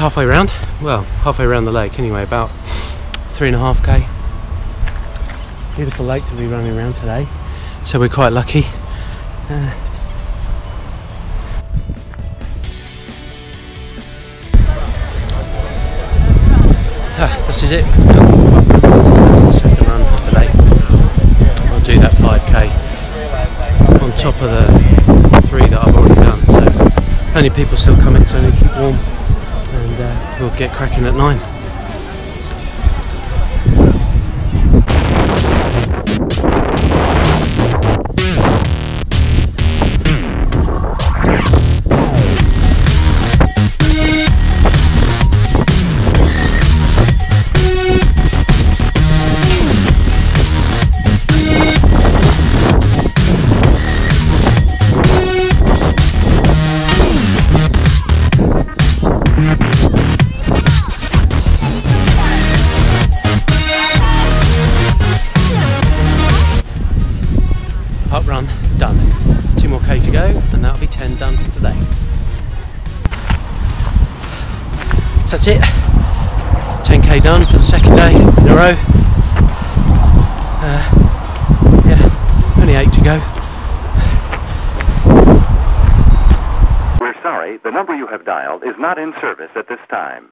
halfway round. Well, halfway around the lake anyway, about three and a half k. Beautiful lake to be running around today, so we're quite lucky. Uh, ah, this is it. That's the second run for today. I'll do that 5k on top of the three that I've already done. So only people still coming, so only keep warm, we'll get cracking at nine. Done. Two more K to go, and that'll be 10 done for today. So that's it. 10k done for the second day in a row. Uh, yeah, only eight to go. We're sorry, the number you have dialed is not in service at this time.